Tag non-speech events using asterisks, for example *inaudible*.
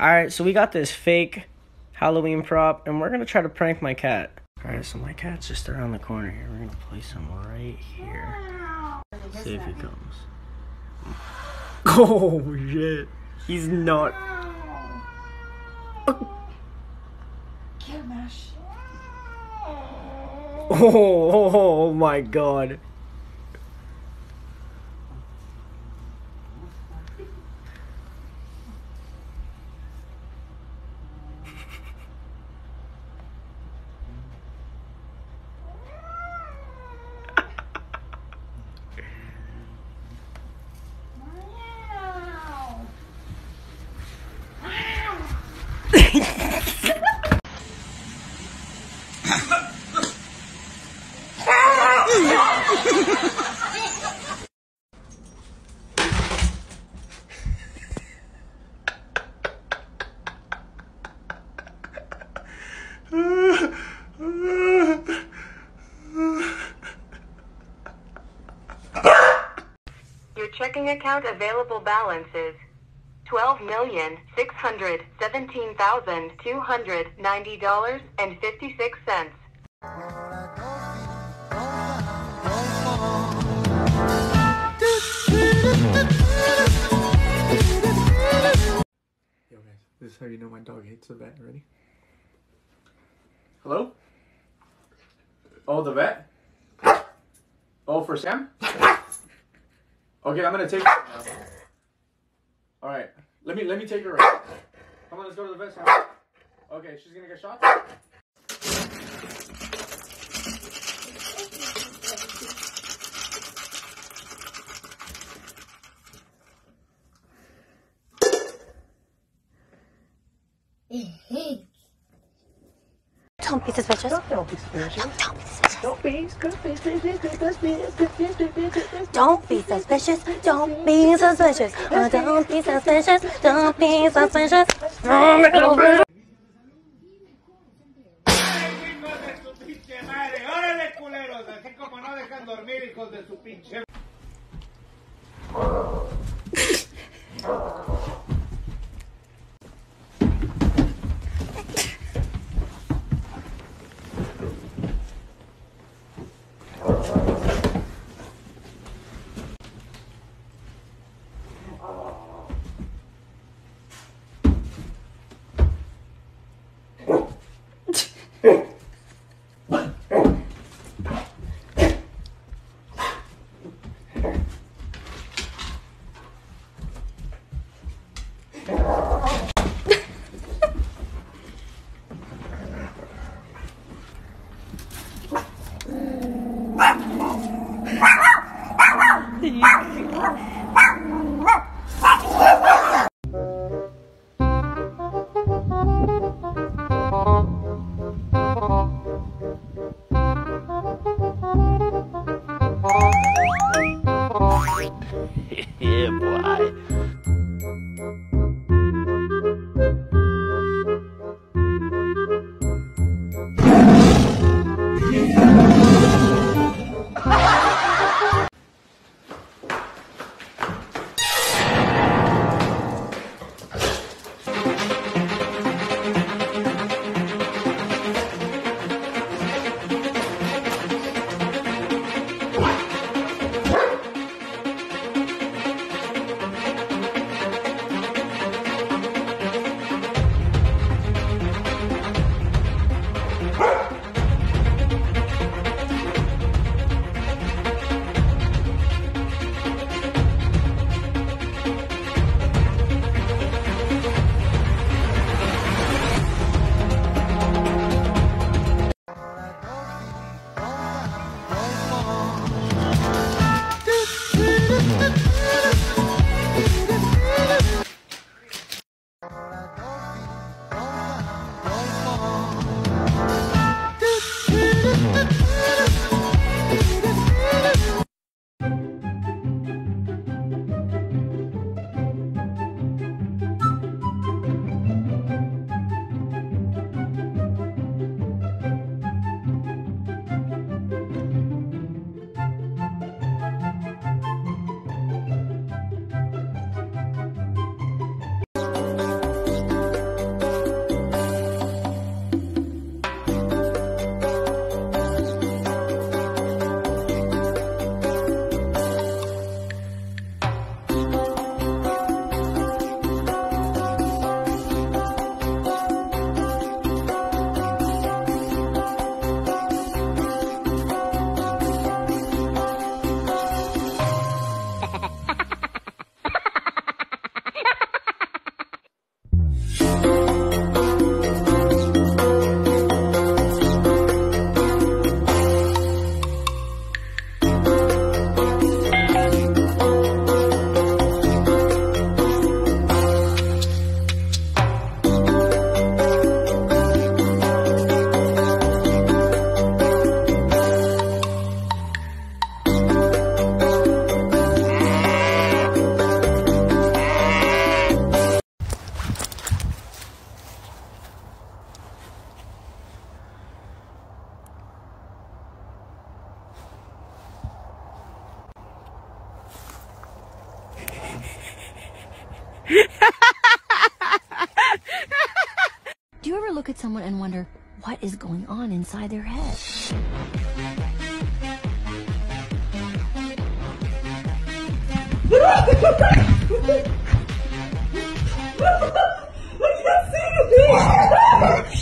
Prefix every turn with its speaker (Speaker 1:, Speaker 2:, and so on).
Speaker 1: Alright, so we got this fake Halloween prop, and we're gonna try to prank my cat. Alright, so my cat's just around the corner here. We're gonna place him right here. See if he comes. Oh shit. He's not. Oh, oh, oh, oh my god.
Speaker 2: And fifty six cents.
Speaker 3: Yo guys, this is how you know my dog hates the vet. Ready? Hello? Oh, the vet? Oh, for Sam? Okay, I'm gonna take her now. Alright. Let me let me take her right. Come on, let's go to the vet, Sam. Okay, she's gonna get shot?
Speaker 4: Don't be suspicious. Don't be suspicious. Don't be suspicious. Don't be suspicious. Don't be suspicious. Uh, Don't be suspicious. Don't be suspicious. Don't be suspicious.
Speaker 5: Hijos de su pinche madre, órale culeros, así como no dejan dormir hijos de su pinche
Speaker 4: someone and wonder what is going on inside their head. *laughs*